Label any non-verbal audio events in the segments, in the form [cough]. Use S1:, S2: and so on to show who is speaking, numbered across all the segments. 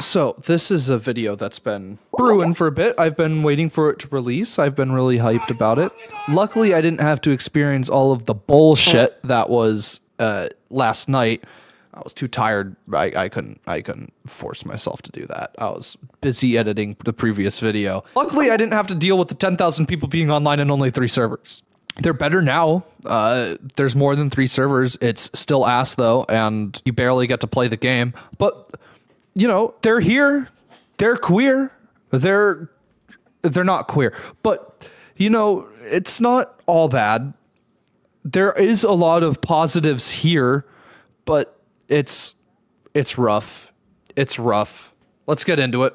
S1: So, this is a video that's been brewing for a bit. I've been waiting for it to release. I've been really hyped about it. Luckily, I didn't have to experience all of the bullshit that was uh, last night. I was too tired. I, I couldn't I couldn't force myself to do that. I was busy editing the previous video. Luckily, I didn't have to deal with the 10,000 people being online and only three servers. They're better now. Uh, there's more than three servers. It's still ass though, and you barely get to play the game. But you know, they're here. They're queer. They're they're not queer, but you know, it's not all bad. There is a lot of positives here, but it's it's rough. It's rough. Let's get into it.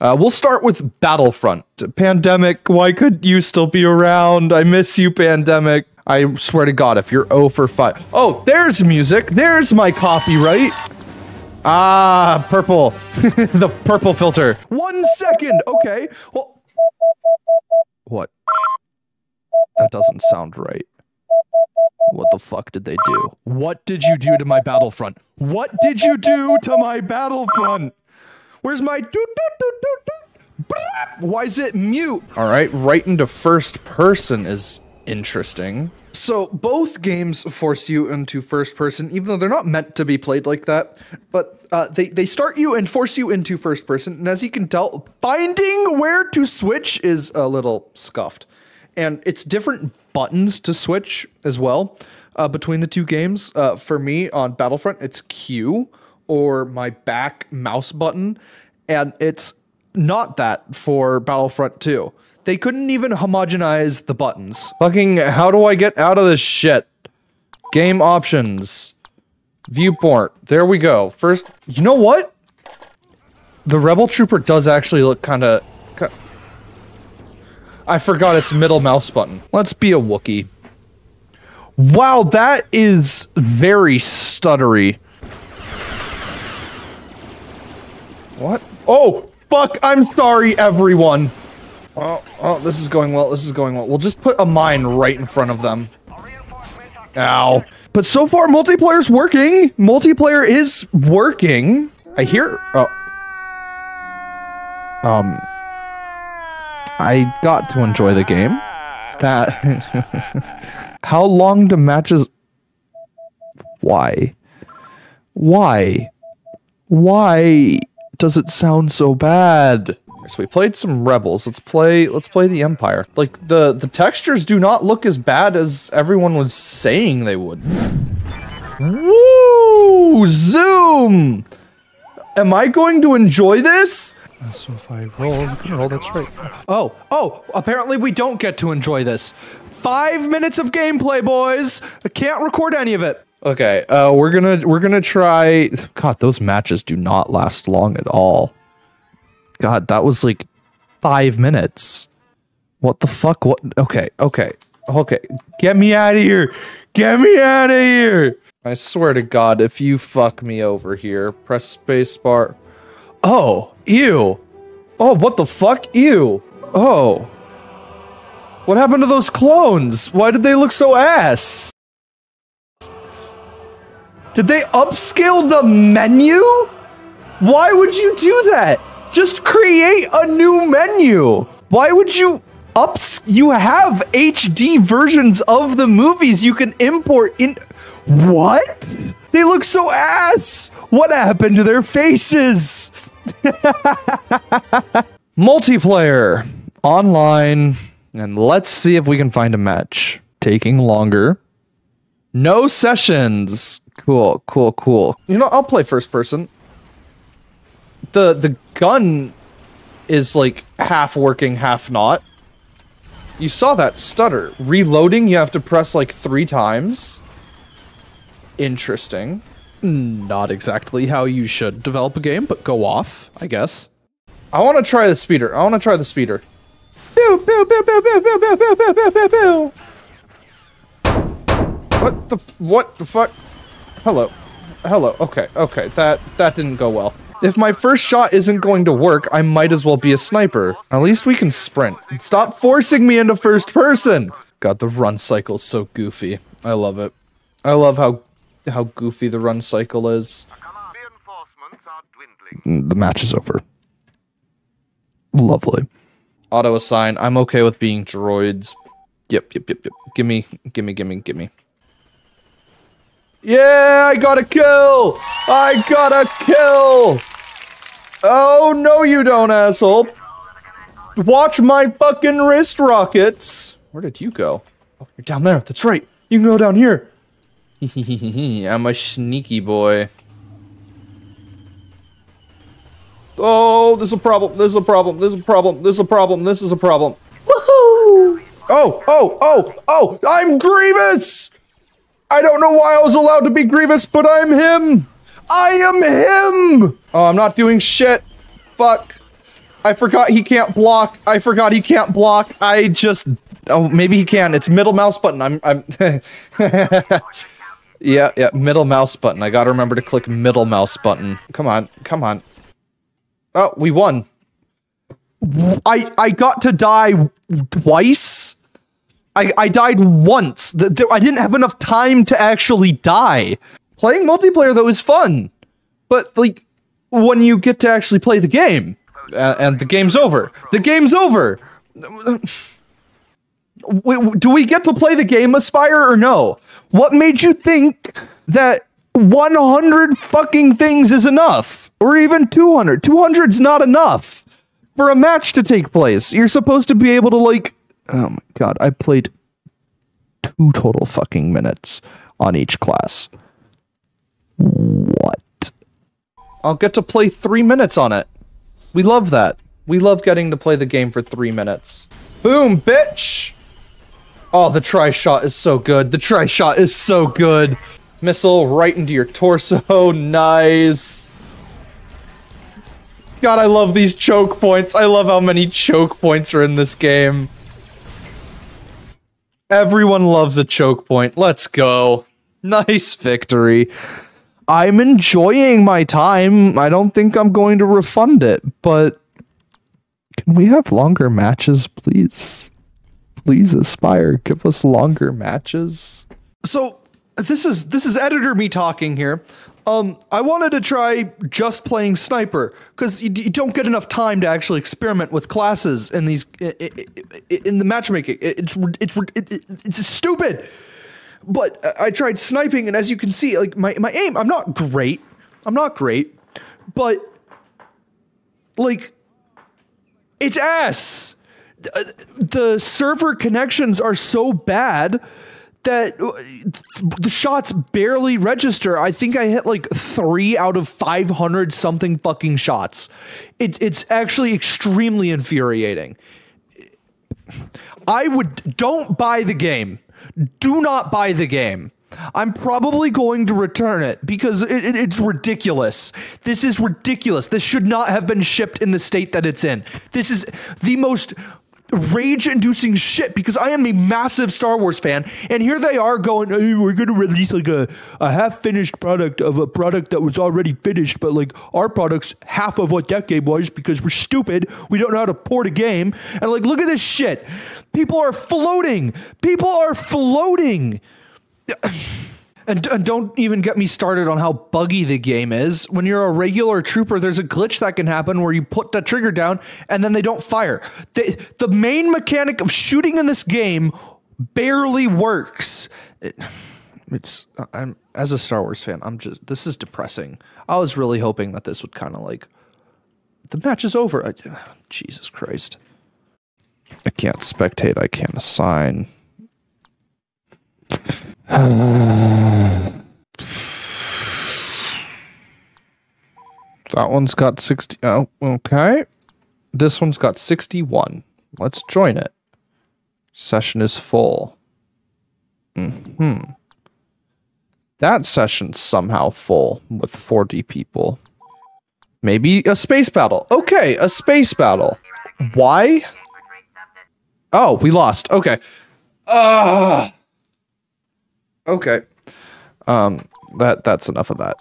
S1: Uh, we'll start with Battlefront. Pandemic, why could you still be around? I miss you, Pandemic. I swear to God, if you're 0 for 5. Oh, there's music. There's my copyright. Ah, purple. [laughs] the purple filter. One second. Okay. Well, what? That doesn't sound right. What the fuck did they do? What did you do to my Battlefront? What did you do to my Battlefront? Where's my doot doot doot doot doot? Why is it mute? All right, right into first person is interesting. So both games force you into first person, even though they're not meant to be played like that. But uh, they they start you and force you into first person, and as you can tell, finding where to switch is a little scuffed, and it's different buttons to switch as well uh, between the two games. Uh, for me on Battlefront, it's Q or my back mouse button, and it's not that for Battlefront 2. They couldn't even homogenize the buttons. Fucking, how do I get out of this shit? Game options. Viewport. There we go. First, you know what? The Rebel Trooper does actually look kind of... I forgot it's middle mouse button. Let's be a Wookie. Wow, that is very stuttery. What? Oh, fuck, I'm sorry, everyone. Oh, oh, this is going well, this is going well. We'll just put a mine right in front of them. Ow. But so far, multiplayer's working. Multiplayer is working. I hear, oh. Um, I got to enjoy the game. That, [laughs] how long do matches, why? Why? Why? does it sound so bad? So we played some rebels. Let's play let's play the Empire. Like the the textures do not look as bad as everyone was saying they would. Woo! Zoom! Am I going to enjoy this? So if I roll, you can roll, that's right. Oh, oh, apparently we don't get to enjoy this. Five minutes of gameplay, boys! I can't record any of it. Okay, uh, we're gonna we're gonna try. God, those matches do not last long at all. God, that was like five minutes. What the fuck? What? Okay, okay, okay. Get me out of here! Get me out of here! I swear to God, if you fuck me over here, press spacebar. Oh, ew. Oh, what the fuck? Ew. Oh. What happened to those clones? Why did they look so ass? Did they upscale the menu? Why would you do that? Just create a new menu. Why would you ups? You have HD versions of the movies you can import in. What? They look so ass. What happened to their faces? [laughs] Multiplayer online, and let's see if we can find a match. Taking longer. No sessions. Cool, cool, cool. You know, I'll play first person. The the gun is like half working, half not. You saw that stutter. Reloading, you have to press like three times. Interesting. Not exactly how you should develop a game, but go off, I guess. I want to try the speeder. I want to try the speeder. Pew, pew, pew, pew, pew, pew, pew, pew, pew, pew, pew. What the what the fuck? Hello. Hello. Okay, okay. That that didn't go well. If my first shot isn't going to work, I might as well be a sniper. At least we can sprint. Stop forcing me into first person! God, the run cycle's so goofy. I love it. I love how how goofy the run cycle is. The match is over. Lovely. Auto assign. I'm okay with being droids. Yep, yep, yep, yep. Gimme, gimme, gimme, gimme. Yeah, I got a kill! I got a kill! Oh, no you don't, asshole. Watch my fucking wrist rockets. Where did you go? Oh, you're down there. That's right. You can go down here. [laughs] I'm a sneaky boy. Oh, this is a problem. This is a problem. This is a problem. This is a problem. This is a problem. Woohoo! Oh, oh, oh, oh! I'm Grievous! I don't know why I was allowed to be Grievous, but I'm him! I am him! Oh, I'm not doing shit. Fuck. I forgot he can't block. I forgot he can't block. I just... Oh, maybe he can. It's middle mouse button. I'm... I'm... [laughs] yeah, yeah, middle mouse button. I gotta remember to click middle mouse button. Come on, come on. Oh, we won. I I got to die twice. I I died once. The, the, I didn't have enough time to actually die. Playing multiplayer though is fun, but like when you get to actually play the game, uh, and the game's over. The game's over. Do we get to play the game, Aspyr, or no? What made you think that 100 fucking things is enough? Or even 200? 200's not enough for a match to take place. You're supposed to be able to, like. Oh my god, I played two total fucking minutes on each class. What? I'll get to play three minutes on it. We love that. We love getting to play the game for three minutes. Boom, bitch! Oh, the tri-shot is so good. The tri-shot is so good. Missile right into your torso. [laughs] Nice. God, I love these choke points. I love how many choke points are in this game. Everyone loves a choke point. Let's go. Nice victory. I'm enjoying my time. I don't think I'm going to refund it, but can we have longer matches, please? Please Aspyr, give us longer matches. So this is this is editor me talking here. Um, I wanted to try just playing sniper because you, you, don't get enough time to actually experiment with classes in these in the matchmaking. It's it's it's stupid. But I tried sniping, and as you can see, like my my aim, I'm not great. I'm not great, but like it's ass. The server connections are so bad that uh, the shots barely register. I think I hit like three out of 500 something fucking shots. It, it's actually extremely infuriating. I would, don't buy the game. Do not buy the game. I'm probably going to return it because it, it, it's ridiculous. This is ridiculous. This should not have been shipped in the state that it's in. This is the most rage inducing shit because I am a massive Star Wars fan. And here they are going, hey, we're going to release like a, a half finished product of a product that was already finished, but like our product's half of what that game was because we're stupid. We don't know how to port a game. And like, look at this shit. People are floating. People are floating. [clears throat] And, and, don't even get me started on how buggy the game is. When you're a regular trooper, there's a glitch that can happen where you put the trigger down and then they don't fire. The, the main mechanic of shooting in this game barely works. It, it's I'm as a Star Wars fan, I'm just this is depressing. I was really hoping that this would kind of like the match is over. I, Jesus Christ. I can't spectate, I can't assign. [sighs] that one's got 60. Oh, okay. This one's got 61. Let's join it. Session is full. hmm. That session's somehow full with 40 people. Maybe a space battle. Okay, a space battle. Why? Oh, we lost. Okay. Ah. Okay. Um that that's enough of that.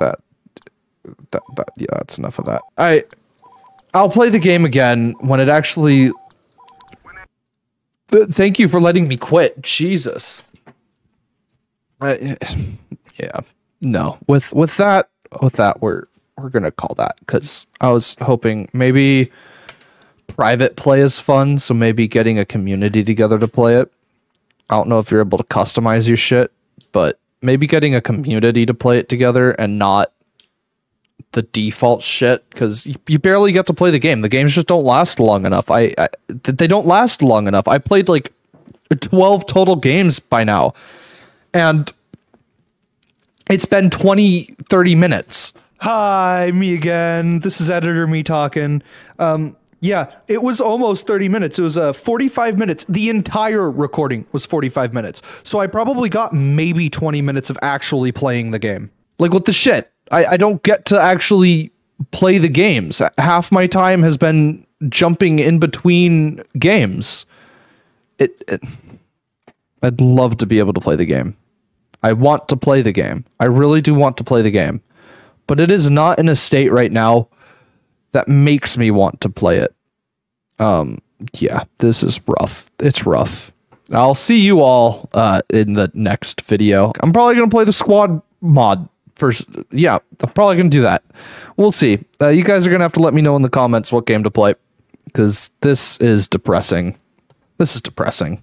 S1: That that that yeah, that's enough of that. I I'll play the game again when it actually Thank you for letting me quit. Jesus. Uh, [sighs] yeah. No. With with that with that we're we're gonna call that because I was hoping maybe private play is fun, so maybe getting a community together to play it. I don't know if you're able to customize your shit, but maybe getting a community to play it together and not the default shit because you, you, barely get to play the game. The games just don't last long enough. I, I they don't last long enough. I played like 12 total games by now. And it's been 20 30 minutes. Hi, me again. This is editor me talking. Um yeah, it was almost 30 minutes. It was uh, 45 minutes. The entire recording was 45 minutes. So I probably got maybe 20 minutes of actually playing the game. Like, what the shit? I, I don't get to actually play the games. Half my time has been jumping in between games. It, it I'd love to be able to play the game. I want to play the game. I really do want to play the game. But it is not in a state right now that makes me want to play it. Um yeah, this is rough. It's rough. I'll see you all uh, in the next video. I'm probably going to play the squad mod first. Yeah, I'm probably going to do that. We'll see. Uh, you guys are going to have to let me know in the comments what game to play because this is depressing. This is depressing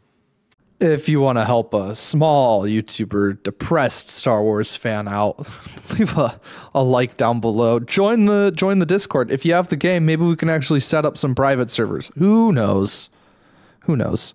S1: if you want to help a small YouTuber depressed Star Wars fan out, [laughs] leave a, a like down below. Join the join the Discord. If you have the game, maybe we can actually set up some private servers. Who knows? Who knows?